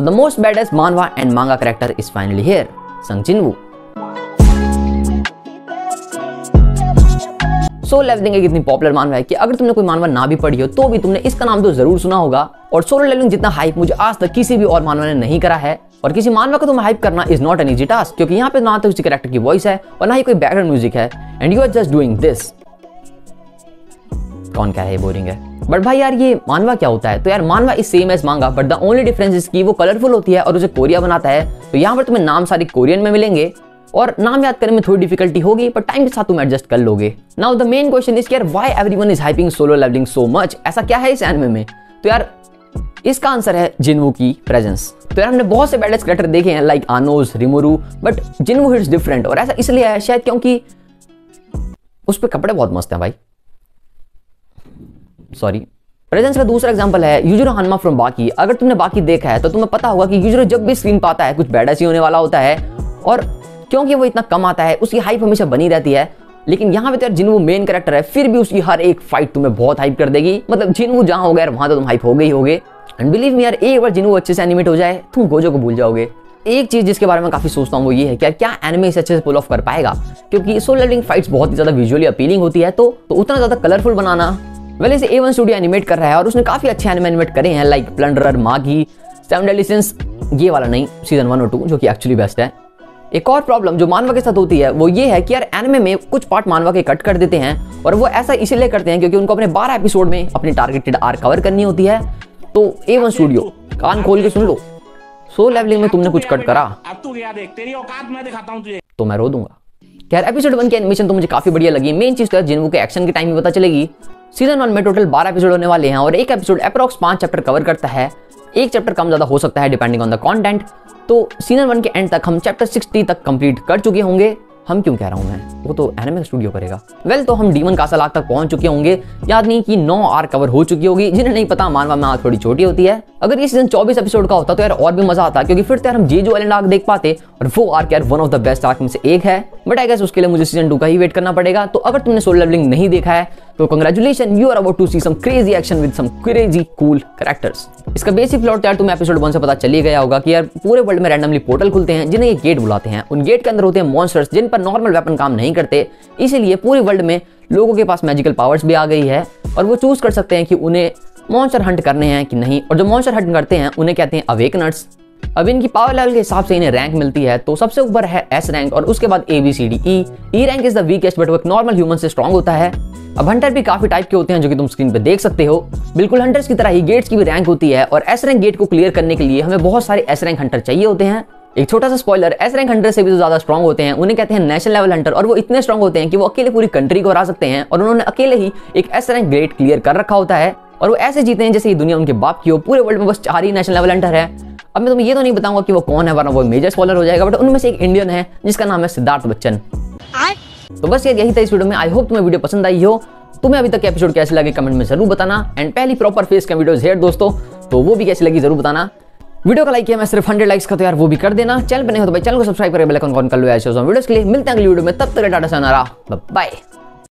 So the most baddest manhwa and manga character is finally here, Sung Jinwoo. Solo leveling एक इतनी popular मानवा है कि अगर तुमने कोई मानवा ना भी पढ़ी हो तो भी तुमने इसका नाम तो ज़रूर सुना होगा। और सोलो लेवलिंग जितना हाइप मुझे आज तक किसी भी और मानवा ने नहीं करा है और किसी मानवा को तुम्हें हाइप करना is not an easy task क्योंकि यहाँ पे ना तो किसी कैरेक्टर की वॉइस है और ना ही कोई बैकग्राउंड म्यूज़िक है and you are just doing this कौन रहा है बोरिंग है? बट भाई यार, ये मानवा क्या होता है? तो यार, manhwa is same as manga but the only difference is की वो कलरफुल होती है और उसे कोरिया बनाता है। तो यहाँ पर तुम्हें नाम सारी कोरियन में मिलेंगे। और नाम याद करने में थोड़ी डिफिकल्टी होगी पर टाइम के साथ तुम एडजस्ट कर लोगे। Now the main question is यार why everyone is hyping solo leveling so much ऐसा क्या है इस एनिमे में? तो यार, इसका आंसर है जिनवू की प्रेजेंस तो यार, हमने बहुत से बैडेस्ट कैरेक्टर देखे हैं like Anos Rimuru but Jinwoo hits different और ऐसा इसलिए है शायद क्योंकि उस पर कपड़े बहुत मस्त हैं भाई। सॉरी प्रेजेंस का दूसरा एग्जांपल है यूजुरो हनमा फ्रॉम बाकी अगर तुमने बाकी देखा है तो तुम्हें पता होगा कि यूजुरो जब भी स्क्रीन पाता है कुछ बैड ही होने वाला होता है और क्योंकि वो इतना कम आता है उसकी हाइप हमेशा बनी रहती है। लेकिन यहाँ पे तो यार जिन वो मेन कैरेक्टर है फिर भी उसकी हर एक फाइट तुम्हें बहुत हाइप कर देगी। मतलब जिन वो जहाँ हो गया वहाँ तो तुम हाइप हो गई होगे। एंड बिलीव मी यार एक बार जिन वो अच्छे से एनिमेट हो जाए तुम गोजो को भूल जाओगे। एक चीज़ जिसके बारे में काफ़ी सोचता हूँ वो ये है कि क्या एनिमे इसे अच्छे से पुल ऑफ़ कर पाएगा? क्योंकि सोल लेवलिंग फाइट्स बहुत ही ज़्यादा विजुअली अपीलिंग होती है तो, तो उतना ज़्यादा कलरफुल बनाना वेल इसे ए स्टूडियो एनिमेट कर रहा है और उसने काफ़ी अच्छे एनिमे एनिमेट करे हैं लाइक प्लंडरर मागी सेवन डेलिसेंस ये वाला नहीं सीज़न वन और टू जो कि एक्चुअली बेस्ट है। एक और प्रॉब्लम जो मानवा के साथ होती है, वो ये है कि यार एनिमे में कुछ पार्ट मानवा के कट कर देते हैं और वो ऐसा इसीलिए करते हैं क्योंकि उनको अपने 12 एपिसोड में अपनी टारगेटेड आर कवर करनी होती है। तो ए वन स्टूडियो कान खोल के सुन लो। सो लेवलिंग में तुमने कुछ कट करा। तू मैं हूँ रो दूँगा। यार एपिसोड वन की एनिमेशन तो मुझे काफ़ी बढ़िया लगी। मेन चीज़ तो है के एक्शन के टाइम में पता चलेगी। सीज़न वन में टोटल बारह एपिसोड होने वाले हैं और एक एपिसोड अप्रॉक्स पाँच चैप्टर कवर करता है। एक चैप्टर कम ज़्यादा हो सकता है डिपेंडिंग ऑन द कंटेंट तो सीज़न वन के एंड तक हम चैप्टर सिक्सटी तक कंप्लीट कर चुके होंगे। हम क्यों कह रहा हूँ मैं? वो तो एनिमे स्टूडियो करेगा। वेल well, तो हम डीमन कासल आग तक पहुँच चुके होंगे। याद नहीं कि नौ आर कवर हो चुकी होगी। जिन्हें नहीं पता मानवा में आग थोड़ी छोटी होती है। अगर ये सीज़न 24 एपिसोड का होता तो यार और भी मज़ा आता क्योंकि फिर तो यार हम जेजू आइलैंड आग देख पाते और वो आर्क यार one of the best arc में से एक है। बट आई गेस उसके लिए मुझे सीज़न टू का ही वेट करना पड़ेगा। तो अगर तुमने सोल लेवलिंग नहीं देखा है तो congratulation you are about to see some crazy action with some crazy cool characters इसका बेसिक प्लॉट यार तुम्हें एपिसोड वन से पता चल गया होगा कि यार पूरे वर्ल्ड में रैंडमली पोर्टल खुलते हैं, जिन्हें ये गेट बुलाते हैं। उन गेट के अंदर होते हैं मॉन्स्टर्स जिन पर नॉर्मल वेपन काम नहीं करते। इसीलिए पूरे वर्ल्ड में लोगों के पास मैजिकल पावर्स भी आ गई है और वो चूज़ कर सकते हैं कि उन्हें मॉन्स्टर हंट करने हैं कि नहीं। और जो मॉन्स्टर हंट करते हैं, उन्हें कहते हैं अवेकनर्स अब इनकी पावर लेवल के हिसाब से इन्हें रैंक मिलती है तो सबसे ऊपर है एस रैंक और उसके बाद A B C D E rank is the weakest but वो नॉर्मल ह्यूमन से स्ट्रॉन्ग होता है। अब हंटर भी काफ़ी टाइप के होते हैं, जो कि तुम स्क्रीन पे देख सकते हो। बिल्कुल हंटर्स की तरह ही गेट्स की भी रैंक होती है और एस रैंक गेट को क्लियर करने के लिए हमें बहुत सारे एस रैंक हंटर चाहिए होते हैं। एक छोटा सा स्पॉइलर एस रैंक हंटर से भी जो ज़्यादा स्ट्रॉन्ग होते हैं, उन्हें कहते हैं नेशनल लेवल हंटर और वो इतने स्ट्रॉन्ग होते हैं कि वो अकेले पूरी कंट्री को हरा सकते हैं और उन्होंने अकेले ही एक एस रैंक ग्रेड क्लियर कर रखा होता है। और वो ऐसे जीते हैं जैसे ये दुनिया उनके बाप की हो, पूरे वर्ल्ड में बस चार ही नेशनल लेवल हंटर है। अब मैं तुम्हें ये तो नहीं बताऊँगा कि वो कौन है वरना वो मेजर स्पॉइलर हो जाएगा बट उनमें से एक इंडियन है जिसका नाम है सिद्धार्थ बच्चन। तो बस यार यही था इस वीडियो में। आई होप तुम्हें वीडियो पसंद आई हो। तुम्हें अभी तक एपिसोड कैसे लगे कमेंट में ज़रूर बताना। एंड पहली प्रॉपर फेस का वीडियो है दोस्तों तो वो भी कैसी लगी ज़रूर बताना। वीडियो का लाइक किया मैं सिर्फ़ हंड्रेड लाइक्स का तो यार वो भी कर देना। चैनल पर नहीं हो तो भाई चैनल को सब्सक्राइब करें बेल आइकन ऑन कर लो ऐसे वीडियोस के लिए। मिलते हैं अगली वीडियो में तब तक टाटा से बाय